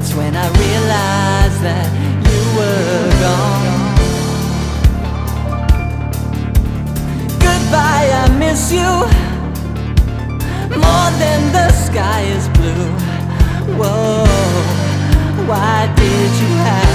That's when I realized that you were gone. Goodbye, I miss you. More than the sky is blue. Whoa, why did you have